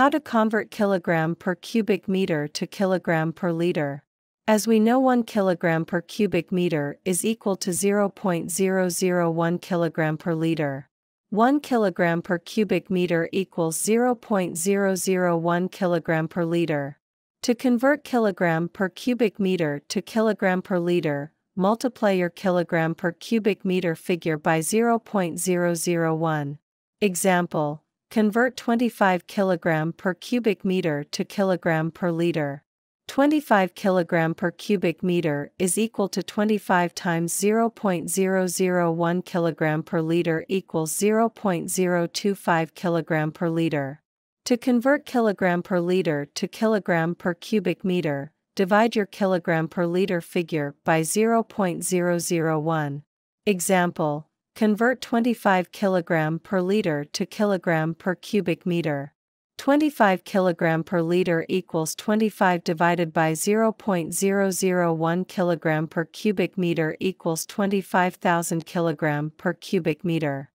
How to convert kilogram per cubic meter to kilogram per liter. As we know 1 kilogram per cubic meter is equal to 0.001 kilogram per liter. 1 kilogram per cubic meter equals 0.001 kilogram per liter. To convert kilogram per cubic meter to kilogram per liter, multiply your kilogram per cubic meter figure by 0.001. Example, convert 25 kilogram per cubic meter to kilogram per liter. 25 kg per cubic meter is equal to 25 times 0.001 kg per liter equals 0.025 kg per liter. To convert kilogram per liter to kilogram per cubic meter, divide your kilogram per liter figure by 0.001. Example, convert 25 kg per liter to kilogram per cubic meter. 25 kg per liter equals 25 divided by 0.001 kg per cubic meter equals 25,000 kg per cubic meter.